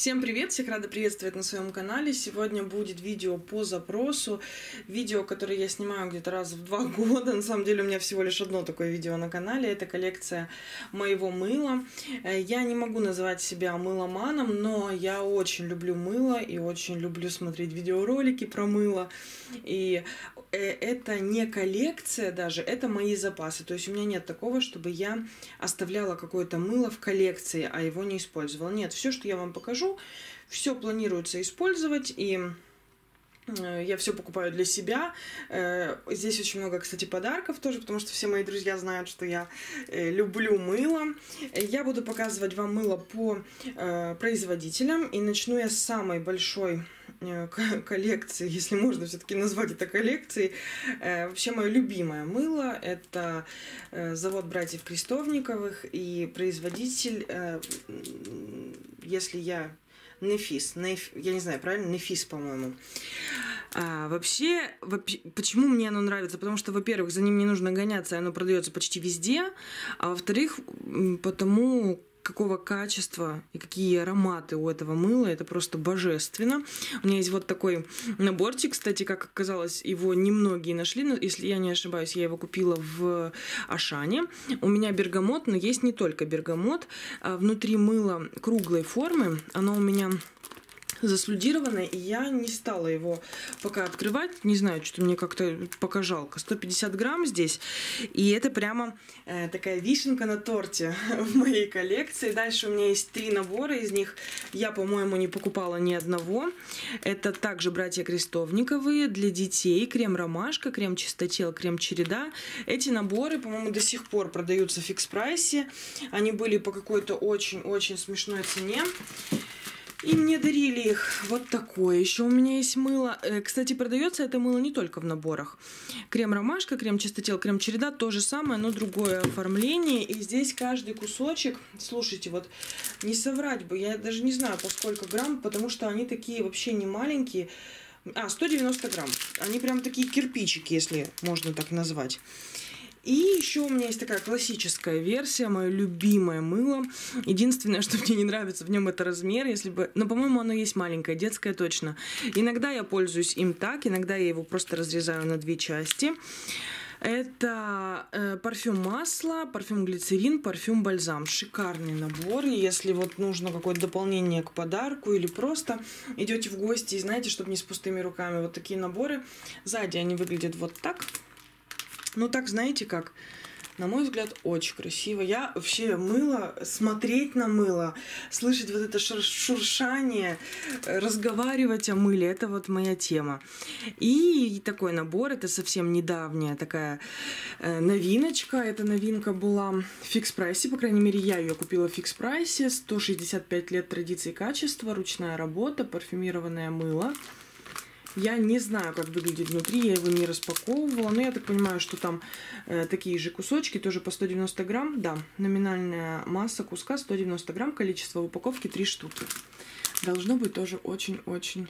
Всем привет! Всех рада приветствовать на своем канале. Сегодня будет видео по запросу. Видео, которое я снимаю где-то раз в два года. На самом деле у меня всего лишь одно такое видео на канале. Это коллекция моего мыла. Э, я не могу называть себя мыломаном, но я очень люблю мыло и очень люблю смотреть видеоролики про мыло. И э, это не коллекция даже, это мои запасы. То есть у меня нет такого, чтобы я оставляла какое-то мыло в коллекции, а его не использовала. Нет, все, что я вам покажу, все планируется использовать, и э, я все покупаю для себя. Э, здесь очень много, кстати, подарков тоже, потому что все мои друзья знают, что я э, люблю мыло. Я буду показывать вам мыло по производителям. И начну я с самой большой коллекции, если можно все-таки назвать это коллекцией. Вообще мое любимое мыло – это завод братьев Крестовниковых и производитель если я Нефис, Неф, я не знаю, правильно, Нефис, по-моему. А, вообще, вообще, почему мне оно нравится? Потому что, во-первых, за ним не нужно гоняться, оно продается почти везде, а во-вторых, потому какого качества и какие ароматы у этого мыла. Это просто божественно. У меня есть вот такой наборчик. Кстати, как оказалось, его немногие нашли. Но, если я не ошибаюсь, я его купила в Ашане. У меня бергамот, но есть не только бергамот. А внутри мыла круглой формы. Оно у меня заслюдированное, и я не стала его пока открывать. Не знаю, что мне как-то пока жалко. 150 грамм здесь, и это прямо э, такая вишенка на торте в моей коллекции. Дальше у меня есть три набора, из них я, по-моему, не покупала ни одного. Это также братья Крестовниковые для детей. Крем ромашка, крем чистотел, крем череда. Эти наборы, по-моему, до сих пор продаются в фикс прайсе. Они были по какой-то очень-очень смешной цене. И мне дарили их вот такое. Еще у меня есть мыло. Э, кстати, продается это мыло не только в наборах. Крем ромашка, крем чистотел, крем череда. То же самое, но другое оформление. И здесь каждый кусочек, слушайте, вот не соврать бы, я даже не знаю по сколько грамм, потому что они такие вообще не маленькие. А, 190 грамм. Они прям такие кирпичики, если можно так назвать. И еще у меня есть такая классическая версия, мое любимое мыло. Единственное, что мне не нравится в нем, это размер. Если бы, но, по-моему, оно есть маленькое, детское точно. Иногда я пользуюсь им так, иногда я его просто разрезаю на две части. Это э, парфюм масло, парфюм глицерин, парфюм бальзам. Шикарный набор. Если вот нужно какое-то дополнение к подарку или просто идете в гости и знаете, чтобы не с пустыми руками. Вот такие наборы. Сзади они выглядят вот так. Ну так, знаете как, на мой взгляд, очень красиво. Я вообще мыло, смотреть на мыло, слышать вот это шуршание, разговаривать о мыле, это вот моя тема. И такой набор, это совсем недавняя такая э, новиночка. Эта новинка была в фикс-прайсе, по крайней мере, я ее купила в фикс-прайсе. 165 лет традиций качества, ручная работа, парфюмированное мыло. Я не знаю, как выглядит внутри, я его не распаковывала, но я так понимаю, что там э, такие же кусочки, тоже по 190 грамм. Да, номинальная масса куска 190 грамм, количество в упаковке 3 штуки. Должно быть тоже очень-очень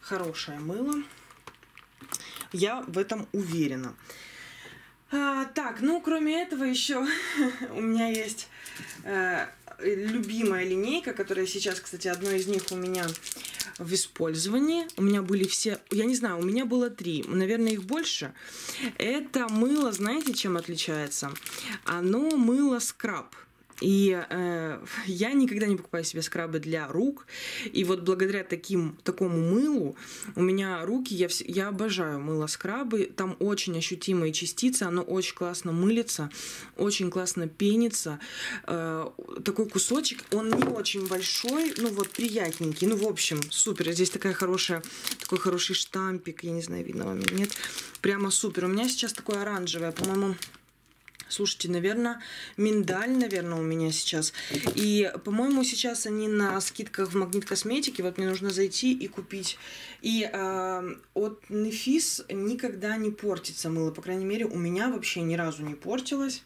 хорошее мыло. Я в этом уверена. А, так, ну, кроме этого еще у меня есть э, любимая линейка, которая сейчас, кстати, одно из них у меня в использовании. У меня были все, я не знаю, у меня было три, наверное, их больше. Это мыло, знаете, чем отличается? Оно мыло скраб. И э, я никогда не покупаю себе скрабы для рук. И вот благодаря таким, такому мылу у меня руки, я, вс- я обожаю мыло скрабы. Там очень ощутимые частицы, оно очень классно мылится, очень классно пенится. Э, такой кусочек, он не очень большой, ну вот приятненький. Ну, в общем, супер. Здесь такая хорошая, такой хороший штампик, я не знаю, видно вам или нет. Прямо супер. У меня сейчас такое оранжевое, по-моему, Слушайте, наверное, миндаль, наверное, у меня сейчас. И, по-моему, сейчас они на скидках в Магнит Косметике. Вот мне нужно зайти и купить. И э, от Нефис никогда не портится мыло. По крайней мере, у меня вообще ни разу не портилось.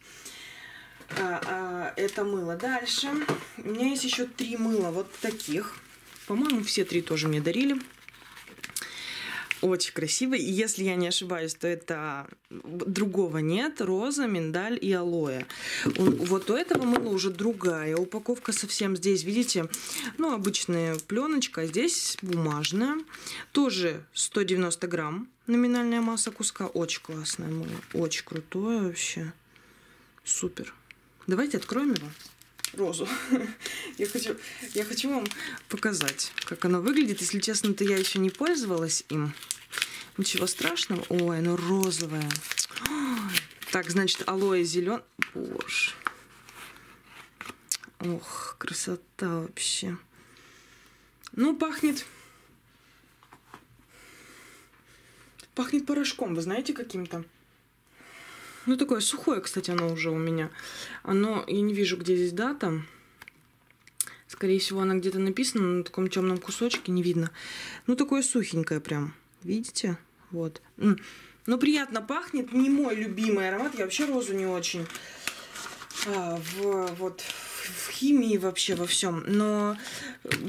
А, а, это мыло. Дальше. У меня есть еще три мыла вот таких. По-моему, все три тоже мне дарили. Очень красивый. И если я не ошибаюсь, то это другого нет. Роза, миндаль и алоэ. Вот у этого мыла уже другая упаковка совсем. Здесь, видите, ну, обычная пленочка, а здесь бумажная. Тоже 190 грамм номинальная масса куска. Очень классное мыло. Очень крутое вообще. Супер. Давайте откроем его розу. я, хочу, я хочу вам показать, как оно выглядит. Если честно, то я еще не пользовалась им. Ничего страшного. Ой, оно розовое. Так, значит, алоэ зелен. Боже. Ох, красота вообще. Ну, пахнет... Пахнет порошком, вы знаете, каким-то. Ну, такое сухое, кстати, оно уже у меня. Оно, я не вижу, где здесь дата. Скорее всего, она где-то написана на таком темном кусочке, не видно. Ну, такое сухенькое прям. Видите? Вот. Ну, приятно пахнет. Не мой любимый аромат. Я вообще розу не очень а, в, вот, в химии вообще во всем. Но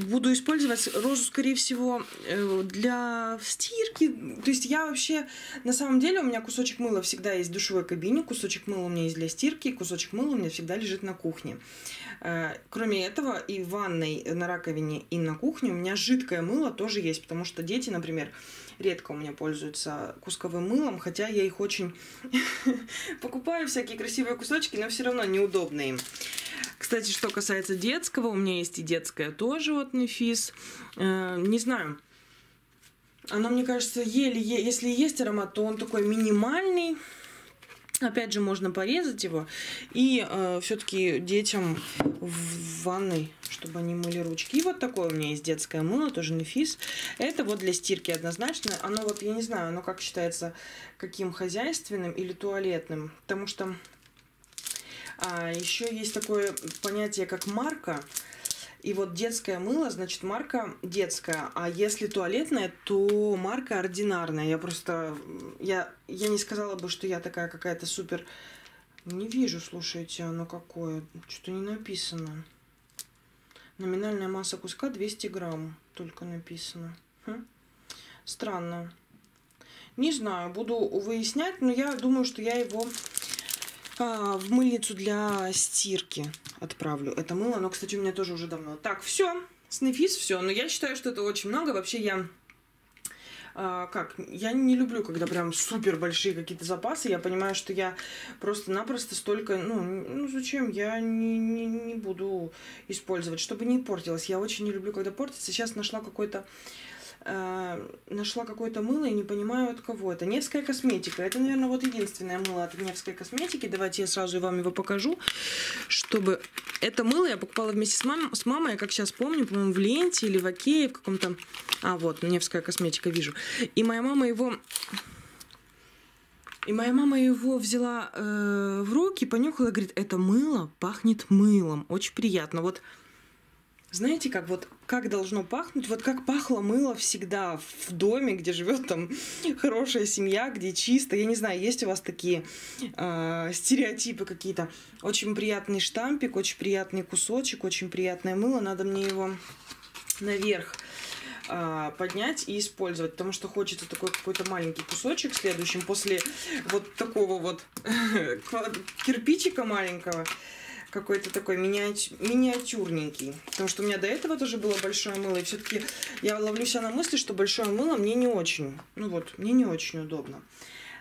буду использовать розу, скорее всего, э, для стирки. То есть я вообще, на самом деле, у меня кусочек мыла всегда есть в душевой кабине, кусочек мыла у меня есть для стирки, кусочек мыла у меня всегда лежит на кухне. Э, кроме этого, и в ванной, на раковине, и на кухне у меня жидкое мыло тоже есть, потому что дети, например, редко у меня пользуются кусковым мылом, хотя я их очень покупаю, всякие красивые кусочки, но все равно неудобные им. Кстати, что касается детского, у меня есть и детское тоже, вот Нефис. Э, не знаю, оно, мне кажется, еле, если есть аромат, то он такой минимальный. Опять же, можно порезать его и э, все-таки детям в ванной, чтобы они мыли ручки. И вот такое у меня есть детское мыло, тоже Нефис. Это вот для стирки однозначно. Оно вот, я не знаю, оно как считается, каким хозяйственным или туалетным. Потому что а, еще есть такое понятие, как марка. И вот детское мыло, значит, марка детская. А если туалетная, то марка ординарная. Я просто... Я, я не сказала бы, что я такая какая-то супер... Не вижу, слушайте, оно какое. Что-то не написано. Номинальная масса куска 200 грамм. Только написано. Хм. Странно. Не знаю, буду выяснять, но я думаю, что я его в мыльницу для стирки отправлю это мыло. Но, кстати, у меня тоже уже давно. Так, все. Снефис, все. Но я считаю, что это очень много. Вообще я... А, как? Я не люблю, когда прям супер большие какие-то запасы. Я понимаю, что я просто-напросто столько... Ну, ну зачем? Я не, не, не буду использовать, чтобы не портилось. Я очень не люблю, когда портится. Сейчас нашла какой-то нашла какое-то мыло и не понимаю от кого это. Невская косметика. Это, наверное, вот единственное мыло от Невской косметики. Давайте я сразу вам его покажу, чтобы... Это мыло я покупала вместе с, мам... с мамой, я как сейчас помню, по-моему, в ленте или в Окее, в каком-то... А, вот, Невская косметика, вижу. И моя мама его... И моя мама его взяла э, в руки, понюхала, говорит, это мыло пахнет мылом, очень приятно. Вот знаете, как вот как должно пахнуть? Вот как пахло мыло всегда в доме, где живет там хорошая семья, где чисто. Я не знаю, есть у вас такие э, стереотипы какие-то. Очень приятный штампик, очень приятный кусочек, очень приятное мыло. Надо мне его наверх а, поднять и использовать, потому что хочется такой какой-то маленький кусочек следующим после вот такого вот кирпичика маленького какой-то такой миниатю... миниатюрненький. Потому что у меня до этого тоже было большое мыло. И все-таки я ловлю себя на мысли, что большое мыло мне не очень. Ну вот, мне не очень удобно.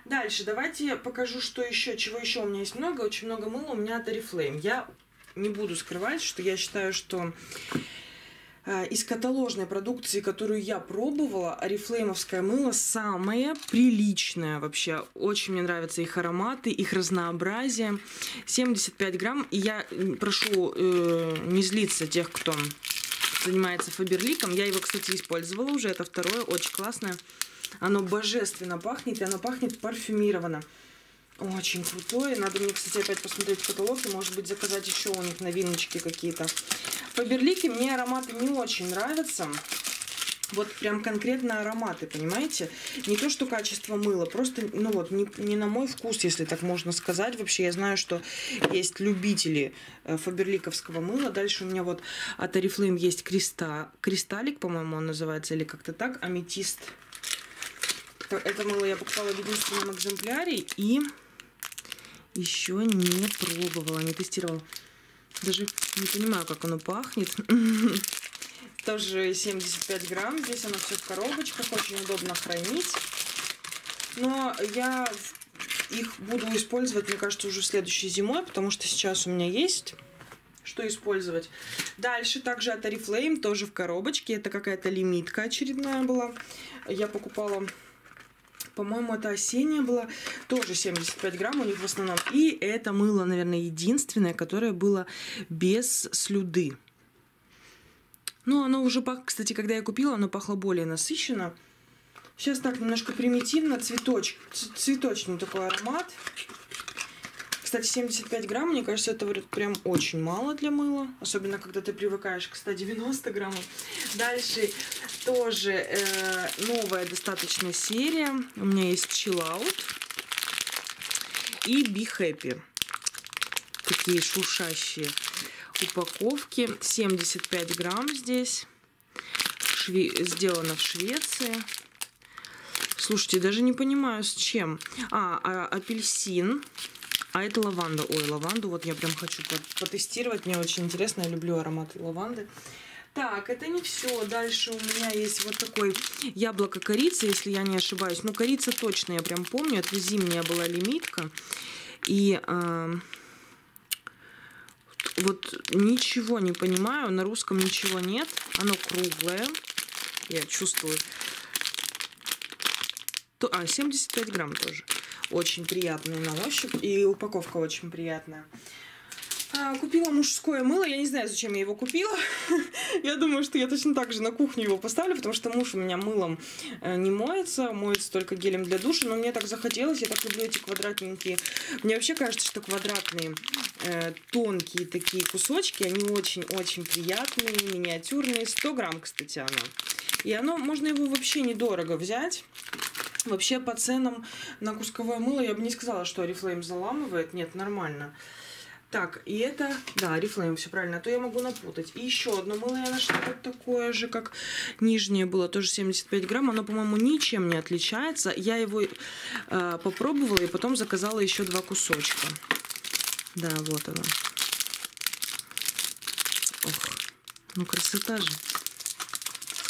Дальше, давайте я покажу, что еще, чего еще у меня есть много. Очень много мыла у меня от Oriflame. Я не буду скрывать, что я считаю, что из каталожной продукции, которую я пробовала, орифлеймовское мыло самое приличное вообще. Очень мне нравятся их ароматы, их разнообразие. 75 грамм. И я прошу э, не злиться тех, кто занимается фаберликом. Я его, кстати, использовала уже. Это второе, очень классное. Оно божественно пахнет, и оно пахнет парфюмированно. Очень крутое. Надо мне, кстати, опять посмотреть каталог и, может быть, заказать еще у них новиночки какие-то. Фаберлики мне ароматы не очень нравятся. Вот прям конкретно ароматы, понимаете? Не то, что качество мыла, просто, ну вот, не, не на мой вкус, если так можно сказать. Вообще, я знаю, что есть любители э, фаберликовского мыла. Дальше у меня вот от Oriflame есть криста, кристаллик, по-моему, он называется, или как-то так, аметист Это мыло я покупала в единственном экземпляре и еще не пробовала, не тестировала. Даже не понимаю, как оно пахнет. Тоже 75 грамм. Здесь оно все в коробочках. Очень удобно хранить. Но я их буду использовать, мне кажется, уже следующей зимой, потому что сейчас у меня есть что использовать. Дальше также от Oriflame, тоже в коробочке. Это какая-то лимитка очередная была. Я покупала, по-моему, это осенняя была. Тоже 75 грамм у них в основном. И это мыло, наверное, единственное, которое было без слюды. Ну, оно уже, кстати, когда я купила, оно пахло более насыщенно. Сейчас так немножко примитивно, цветоч, цветочный такой аромат. Кстати, 75 грамм, мне кажется, это прям очень мало для мыла. Особенно, когда ты привыкаешь к 190 граммам. Дальше тоже э, новая достаточно серия. У меня есть Chill Out и Be Happy. Такие шуршащие упаковки. 75 грамм здесь. Шве... Сделано в Швеции. Слушайте, даже не понимаю, с чем. А, а апельсин. А это лаванда. Ой, лаванду вот я прям хочу потестировать. Мне очень интересно, я люблю аромат лаванды. Так, это не все. Дальше у меня есть вот такой яблоко корица, если я не ошибаюсь. Ну, корица точно, я прям помню. Это зимняя была лимитка. И э, вот ничего не понимаю. На русском ничего нет. Оно круглое. Я чувствую то, а, 75 грамм тоже. Очень приятный на ощупь. И упаковка очень приятная. А, купила мужское мыло. Я не знаю, зачем я его купила. я думаю, что я точно так же на кухню его поставлю, потому что муж у меня мылом э, не моется, моется только гелем для душа. Но мне так захотелось, я так люблю эти квадратненькие. Мне вообще кажется, что квадратные, э, тонкие такие кусочки, они очень-очень приятные, миниатюрные. 100 грамм, кстати, она. И оно, можно его вообще недорого взять. Вообще по ценам на кусковое мыло я бы не сказала, что Oriflame заламывает. Нет, нормально. Так, и это, да, Oriflame, все правильно, а то я могу напутать. И еще одно мыло я нашла вот такое же, как нижнее было, тоже 75 грамм. Оно, по-моему, ничем не отличается. Я его э, попробовала и потом заказала еще два кусочка. Да, вот оно. Ох, ну красота же.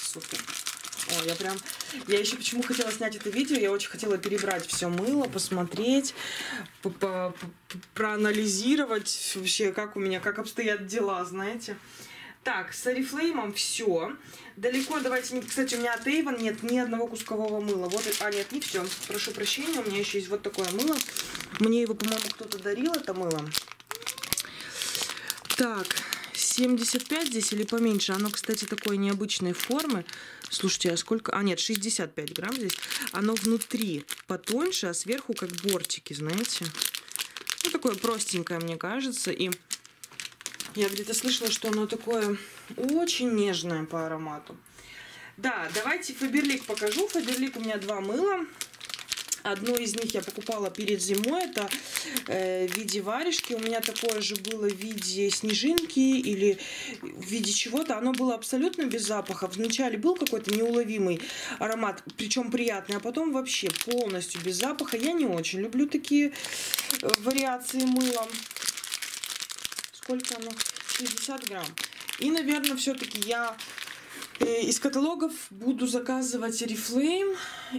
Супер. О, я прям... Я еще почему хотела снять это видео, я очень хотела перебрать все мыло, посмотреть, проанализировать вообще, как у меня, как обстоят дела, знаете. Так, с Oriflame все. Далеко, давайте, кстати, у меня от Avon нет ни одного кускового мыла. Вот, а, нет, не все. Прошу прощения, у меня еще есть вот такое мыло. Мне его, по-моему, кто-то дарил, это мыло. Так, 75 здесь или поменьше. Оно, кстати, такой необычной формы. Слушайте, а сколько... А, нет, 65 грамм здесь. Оно внутри потоньше, а сверху как бортики, знаете. Ну, такое простенькое, мне кажется. И я где-то слышала, что оно такое очень нежное по аромату. Да, давайте Фаберлик покажу. Фаберлик у меня два мыла. Одно из них я покупала перед зимой, это э, в виде варежки. У меня такое же было в виде снежинки или в виде чего-то. Оно было абсолютно без запаха. Вначале был какой-то неуловимый аромат, причем приятный, а потом вообще полностью без запаха. Я не очень люблю такие э, вариации мыла. Сколько оно? 60 грамм. И, наверное, все-таки я из каталогов буду заказывать Oriflame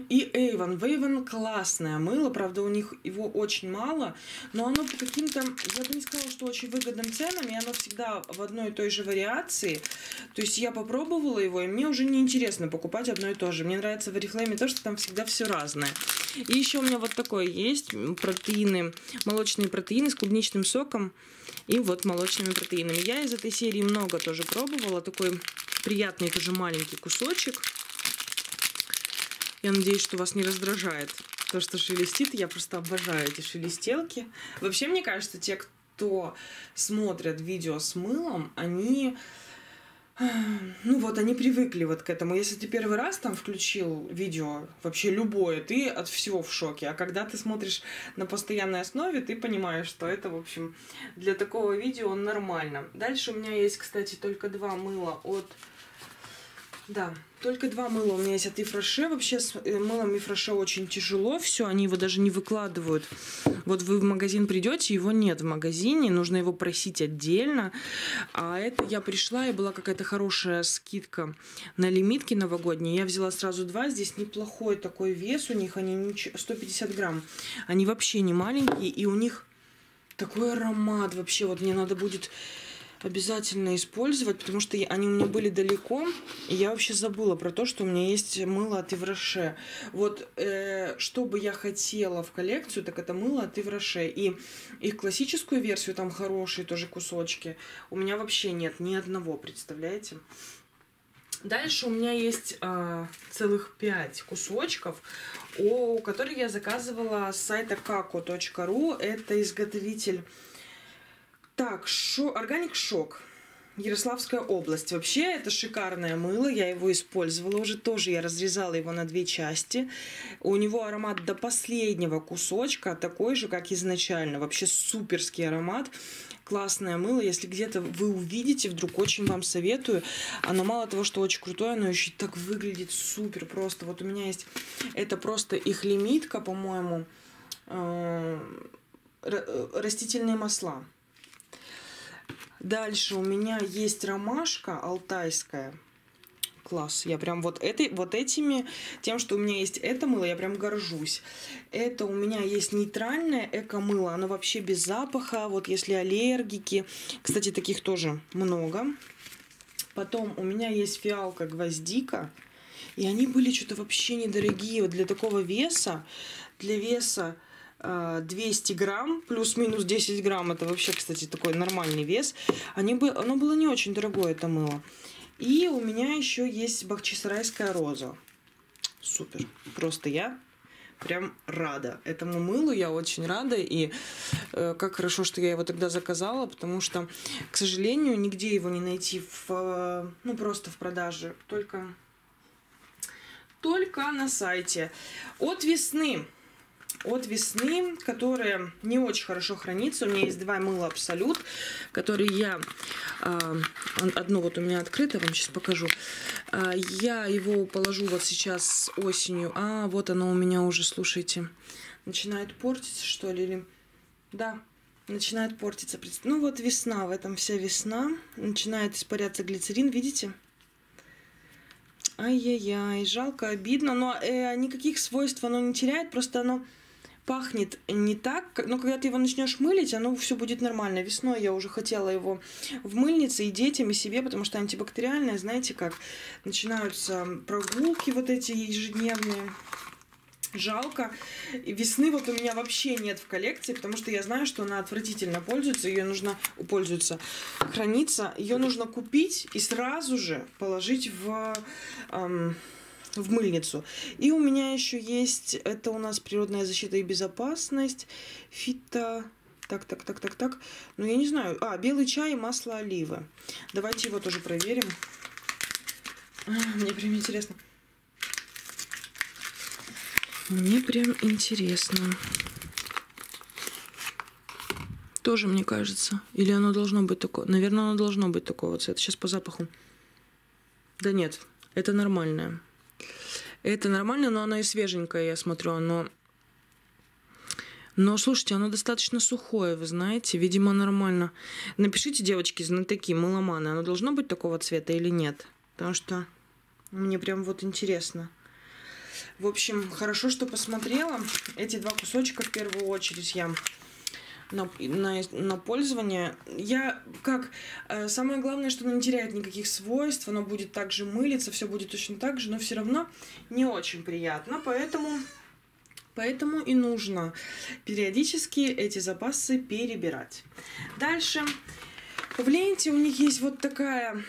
и Avon. В Avon классное мыло, правда у них его очень мало, но оно по каким-то, я бы не сказала, что очень выгодным ценам, и оно всегда в одной и той же вариации. То есть я попробовала его, и мне уже не интересно покупать одно и то же. Мне нравится в Oriflame то, что там всегда все разное. И еще у меня вот такое есть, протеины, молочные протеины с клубничным соком и вот молочными протеинами. Я из этой серии много тоже пробовала, такой приятный тоже маленький кусочек. Я надеюсь, что вас не раздражает то, что шелестит. Я просто обожаю эти шелестелки. Вообще, мне кажется, те, кто смотрят видео с мылом, они ну вот, они привыкли вот к этому. Если ты первый раз там включил видео, вообще любое, ты от всего в шоке. А когда ты смотришь на постоянной основе, ты понимаешь, что это, в общем, для такого видео нормально. Дальше у меня есть, кстати, только два мыла от Да, только два мыла у меня есть от Ифраше. Вообще с э, мылом Ифраше очень тяжело все, они его даже не выкладывают. Вот вы в магазин придете, его нет в магазине, нужно его просить отдельно. А это я пришла, и была какая-то хорошая скидка на лимитки новогодние. Я взяла сразу два, здесь неплохой такой вес у них, они 150 грамм. Они вообще не маленькие, и у них такой аромат вообще. Вот мне надо будет обязательно использовать, потому что они у меня были далеко, и я вообще забыла про то, что у меня есть мыло от Ивраше. Вот э, что бы я хотела в коллекцию, так это мыло от Ивраше. И их классическую версию, там хорошие тоже кусочки, у меня вообще нет ни одного, представляете? Дальше у меня есть э, целых пять кусочков, у которых я заказывала с сайта kako.ru. Это изготовитель так, шо... органик шок. Ярославская область. Вообще, это шикарное мыло, я его использовала уже тоже, я разрезала его на две части. У него аромат до последнего кусочка, такой же, как изначально. Вообще суперский аромат, классное мыло. Если где-то вы увидите, вдруг очень вам советую. Оно мало того, что очень крутое, оно еще так выглядит супер просто. Вот у меня есть, это просто их лимитка, по-моему, э, э, растительные масла. Дальше у меня есть ромашка алтайская. Класс. Я прям вот, этой, вот этими, тем, что у меня есть это мыло, я прям горжусь. Это у меня есть нейтральное эко-мыло. Оно вообще без запаха. Вот если аллергики. Кстати, таких тоже много. Потом у меня есть фиалка гвоздика. И они были что-то вообще недорогие. Вот для такого веса, для веса 200 грамм, плюс-минус 10 грамм, это вообще, кстати, такой нормальный вес. Они бы, оно было не очень дорогое, это мыло. И у меня еще есть бахчисарайская роза. Супер. Просто я прям рада. Этому мылу я очень рада. И э, как хорошо, что я его тогда заказала, потому что, к сожалению, нигде его не найти в, э, ну, просто в продаже. Только, только на сайте. От весны от весны, которая не очень хорошо хранится. У меня есть два мыла Абсолют, которые я... А, одно вот у меня открыто, вам сейчас покажу. А, я его положу вот сейчас осенью. А, вот оно у меня уже, слушайте, начинает портиться, что ли? Или... Да, начинает портиться. Ну вот весна, в этом вся весна. Начинает испаряться глицерин, видите? Ай-яй-яй, жалко, обидно, но э, никаких свойств оно не теряет, просто оно пахнет не так, но когда ты его начнешь мылить, оно все будет нормально. Весной я уже хотела его в мыльнице и детям, и себе, потому что антибактериальное, знаете как, начинаются прогулки вот эти ежедневные. Жалко. И весны вот у меня вообще нет в коллекции, потому что я знаю, что она отвратительно пользуется, ее нужно пользуется, храниться, ее нужно купить и сразу же положить в эм, в мыльницу. И у меня еще есть, это у нас природная защита и безопасность, фито... Так, так, так, так, так. Ну, я не знаю. А, белый чай и масло оливы. Давайте его тоже проверим. Мне прям интересно. Мне прям интересно. Тоже, мне кажется. Или оно должно быть такое? Наверное, оно должно быть такого цвета. Сейчас по запаху. Да нет, это нормальное. Это нормально, но оно и свеженькое, я смотрю, оно... Но, слушайте, оно достаточно сухое, вы знаете, видимо, нормально. Напишите, девочки, знатоки, мыломаны, оно должно быть такого цвета или нет? Потому что мне прям вот интересно. В общем, хорошо, что посмотрела. Эти два кусочка в первую очередь я на, на, на пользование. Я как... Э, самое главное, что оно не теряет никаких свойств, оно будет также мылиться, все будет точно так же, но все равно не очень приятно, поэтому... Поэтому и нужно периодически эти запасы перебирать. Дальше. В ленте у них есть вот такая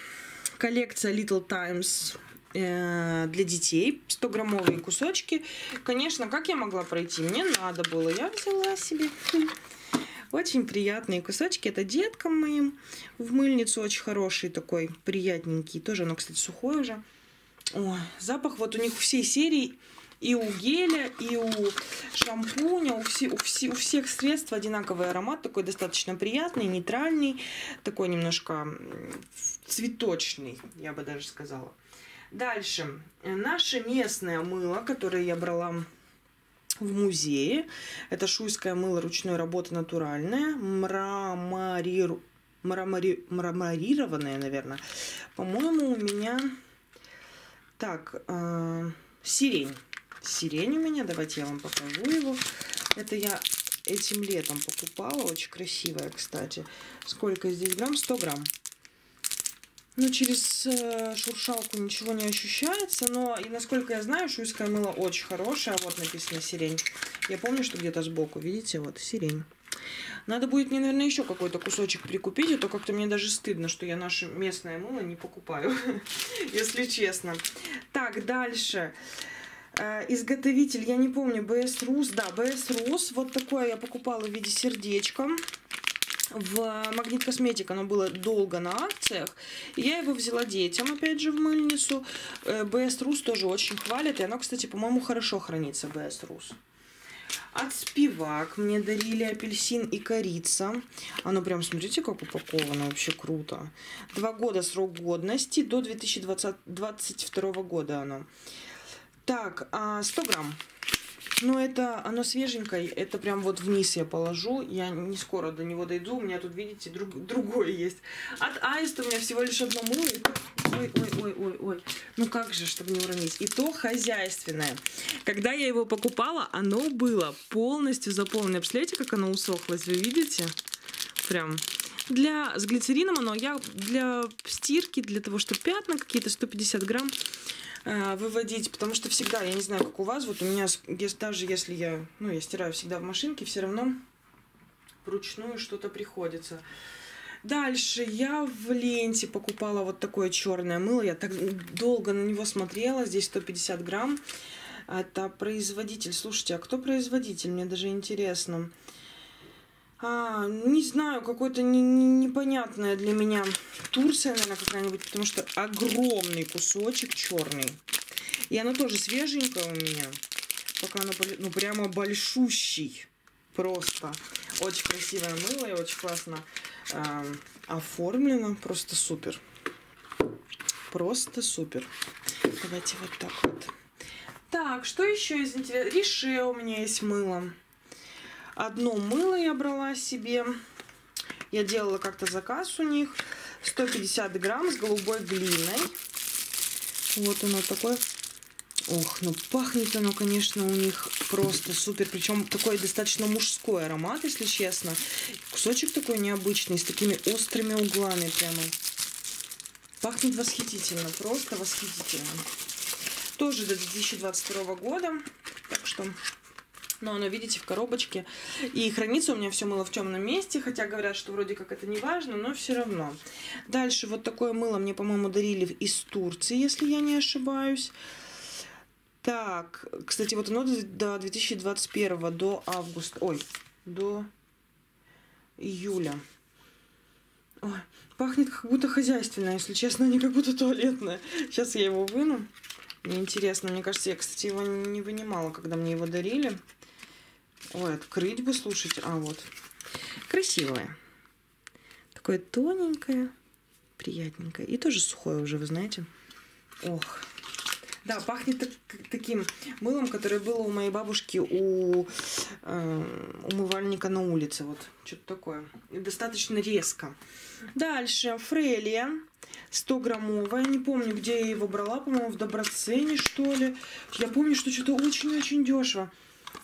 коллекция Little Times э, для детей 100-граммовые кусочки. Конечно, как я могла пройти? Мне надо было. Я взяла себе очень приятные кусочки. Это деткам моим в мыльницу очень хороший такой, приятненький. Тоже оно, кстати, сухое уже. Ой, запах вот у них всей серии и у геля, и у шампуня, у, все, у, все, у всех средств одинаковый аромат, такой достаточно приятный, нейтральный, такой немножко цветочный, я бы даже сказала. Дальше. Наше местное мыло, которое я брала в музее. Это шуйское мыло ручной работы натуральное, мраморир... мрамори... мраморированное, наверное. По-моему, у меня... Так, э... сирень. Сирень у меня, давайте я вам покажу его. Это я этим летом покупала, очень красивая, кстати. Сколько здесь грамм? 100 грамм. Ну, через э, шуршалку ничего не ощущается, но, и насколько я знаю, шуйское мыло очень хорошее. Вот написано сирень. Я помню, что где-то сбоку, видите, вот сирень. Надо будет мне, наверное, еще какой-то кусочек прикупить, а то как-то мне даже стыдно, что я наше местное мыло не покупаю, если честно. Так, дальше. Э, изготовитель, я не помню, BS Rus, да, BS Rus, вот такое я покупала в виде сердечка в Магнит Косметик оно было долго на акциях. Я его взяла детям, опять же, в мыльницу. BS Rus тоже очень хвалят. И оно, кстати, по-моему, хорошо хранится, BS Rus. От Спивак мне дарили апельсин и корица. Оно прям, смотрите, как упаковано, вообще круто. Два года срок годности, до 2022 года оно. Так, 100 а, грамм. Ну, это, оно свеженькое, это прям вот вниз я положу, я не скоро до него дойду, у меня тут, видите, друг, другое есть. От аиста у меня всего лишь одно мыло. Ой, ой, ой, ой, ой, ну как же, чтобы не уронить. И то хозяйственное. Когда я его покупала, оно было полностью заполнено. Представляете, как оно усохлось, вы видите? Прям для, с глицерином оно, я для стирки, для того, чтобы пятна какие-то 150 грамм Э, выводить, потому что всегда, я не знаю, как у вас, вот у меня, даже если я, ну, я стираю всегда в машинке, все равно вручную что-то приходится. Дальше я в ленте покупала вот такое черное мыло. Я так долго на него смотрела. Здесь 150 грамм. Это производитель. Слушайте, а кто производитель? Мне даже интересно. А, не знаю, какой-то не, не, непонятная для меня Турция, наверное, какая-нибудь, потому что огромный кусочек черный. И она тоже свеженькая у меня. Пока она, ну, прямо большущий. Просто. Очень красивое мыло и очень классно э, оформлено. Просто супер. Просто супер. Давайте вот так вот. Так, что еще из интересного? Рише у меня есть мыло. Одно мыло я брала себе. Я делала как-то заказ у них. 150 грамм с голубой глиной. Вот оно такое. Ох, ну пахнет оно, конечно, у них просто супер. Причем такой достаточно мужской аромат, если честно. Кусочек такой необычный, с такими острыми углами прямо. Пахнет восхитительно, просто восхитительно. Тоже до 2022 года. Так что но оно, видите, в коробочке. И хранится у меня все мыло в темном месте, хотя говорят, что вроде как это не важно, но все равно. Дальше вот такое мыло мне, по-моему, дарили из Турции, если я не ошибаюсь. Так, кстати, вот оно до 2021, до августа, ой, до июля. Ой, пахнет как будто хозяйственное, если честно, не как будто туалетное. Сейчас я его выну. Мне интересно, мне кажется, я, кстати, его не вынимала, когда мне его дарили. Ой, открыть бы, слушайте. А, вот. Красивое. Такое тоненькое, приятненькое. И тоже сухое уже, вы знаете. Ох. Да, пахнет так, таким мылом, которое было у моей бабушки у э, умывальника на улице. Вот, что-то такое. И достаточно резко. Дальше. Фрелия. 100-граммовая. Не помню, где я его брала. По-моему, в Доброцене, что ли. Я помню, что что-то очень-очень дешево.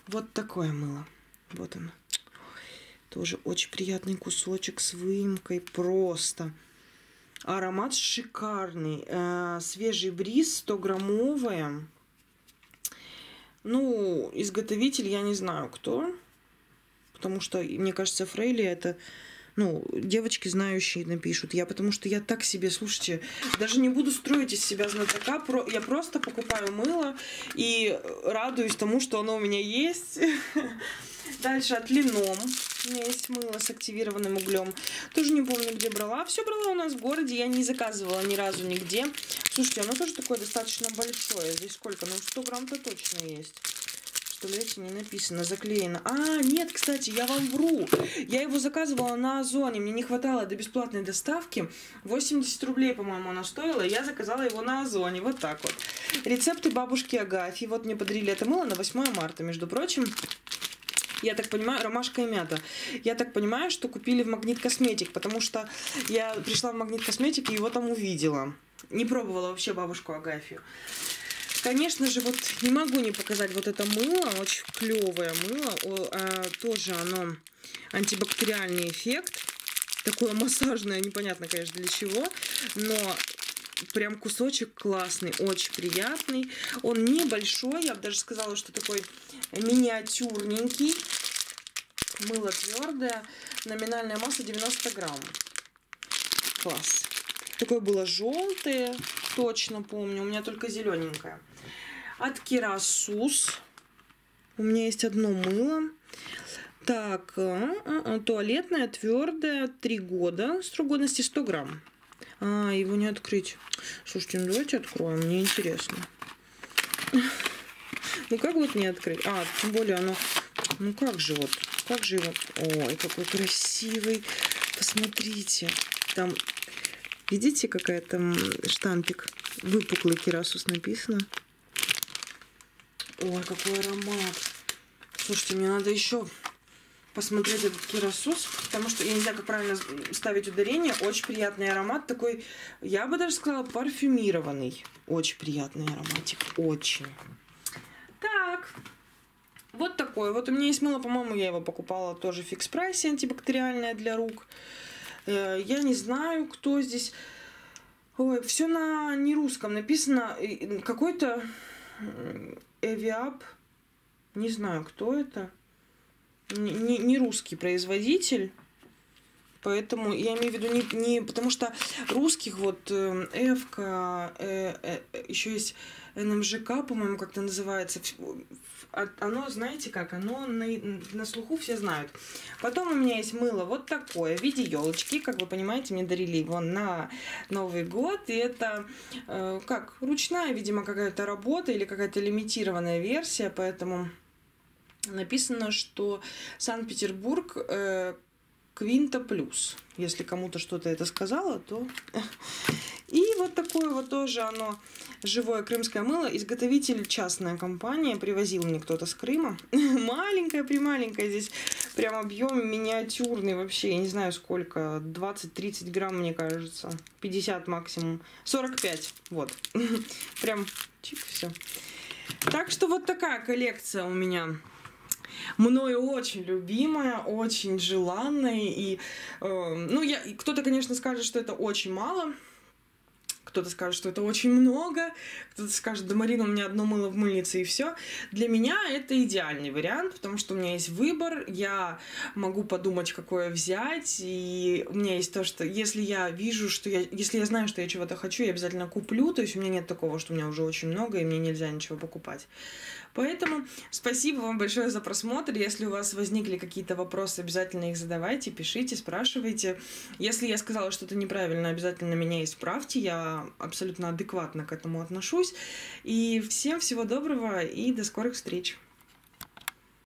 Вот такое мыло. Вот оно. Тоже очень приятный кусочек с выемкой. Просто. Аромат шикарный. Э, свежий бриз 100-граммовая. Ну, изготовитель я не знаю кто. Потому что, мне кажется, Фрейли это ну, девочки знающие напишут. Я потому что я так себе, слушайте, даже не буду строить из себя знатока. Про, я просто покупаю мыло и радуюсь тому, что оно у меня есть. Дальше от Лином. У меня есть мыло с активированным углем. Тоже не помню, где брала. Все брала у нас в городе. Я не заказывала ни разу нигде. Слушайте, оно тоже такое достаточно большое. Здесь сколько? Ну, 100 грамм-то точно есть. Представляете, не написано, заклеено. А, нет, кстати, я вам вру. Я его заказывала на Озоне, мне не хватало до бесплатной доставки. 80 рублей, по-моему, она стоила. Я заказала его на Озоне, вот так вот. Рецепты бабушки Агафьи. Вот мне подарили это мыло на 8 марта, между прочим. Я так понимаю, ромашка и мята. Я так понимаю, что купили в Магнит Косметик, потому что я пришла в Магнит Косметик и его там увидела. Не пробовала вообще бабушку Агафью. Конечно же, вот не могу не показать вот это мыло, очень клевое мыло. О, а, тоже оно антибактериальный эффект. Такое массажное, непонятно, конечно, для чего. Но прям кусочек классный, очень приятный. Он небольшой, я бы даже сказала, что такой миниатюрненький. Мыло твердое, номинальная масса 90 грамм. Класс. Такое было желтое, точно помню. У меня только зелененькое. От Керасус. У меня есть одно мыло. Так, а, а, а, туалетное, твердое, 3 года, срок годности 100 грамм. А, его не открыть. Слушайте, ну давайте откроем, мне интересно. Ну как вот не открыть? А, тем более оно... Ну как же вот, как же его... Ой, какой красивый. Посмотрите. Там, видите, какая там штампик? Выпуклый керасус написано. Ой, какой аромат. Слушайте, мне надо еще посмотреть этот керасус, потому что я не знаю, как правильно ставить ударение. Очень приятный аромат, такой, я бы даже сказала, парфюмированный. Очень приятный ароматик, очень. Так, вот такой. Вот у меня есть мыло, по-моему, я его покупала тоже в фикс прайсе, антибактериальное для рук. Э, я не знаю, кто здесь. Ой, все на нерусском написано. Какой-то Эвиап. Не знаю, кто это не, не русский производитель. Поэтому я имею в виду не, не потому что русских вот Эвка, э, э, э, еще есть НМЖК, по-моему, как-то называется. А, оно, знаете как, оно на, на слуху все знают. Потом у меня есть мыло вот такое, в виде елочки, как вы понимаете, мне дарили его на Новый год. И это э, как ручная, видимо, какая-то работа или какая-то лимитированная версия, поэтому написано, что Санкт-Петербург э, Квинта плюс. Если кому-то что-то это сказала, то... И вот такое вот тоже оно, живое крымское мыло. Изготовитель частная компания, привозил мне кто-то с Крыма. маленькое, прималенькое здесь, прям объем миниатюрный вообще, я не знаю сколько, 20-30 грамм, мне кажется, 50 максимум, 45, вот. прям чик, все. Так что вот такая коллекция у меня мною очень любимая, очень желанная. И, э, ну, я, кто-то, конечно, скажет, что это очень мало, кто-то скажет, что это очень много, кто-то скажет, да, Марина, у меня одно мыло в мыльнице и все. Для меня это идеальный вариант, потому что у меня есть выбор, я могу подумать, какое взять, и у меня есть то, что если я вижу, что я, если я знаю, что я чего-то хочу, я обязательно куплю, то есть у меня нет такого, что у меня уже очень много, и мне нельзя ничего покупать. Поэтому спасибо вам большое за просмотр. Если у вас возникли какие-то вопросы, обязательно их задавайте, пишите, спрашивайте. Если я сказала что-то неправильно, обязательно меня исправьте. Я абсолютно адекватно к этому отношусь. И всем всего доброго и до скорых встреч.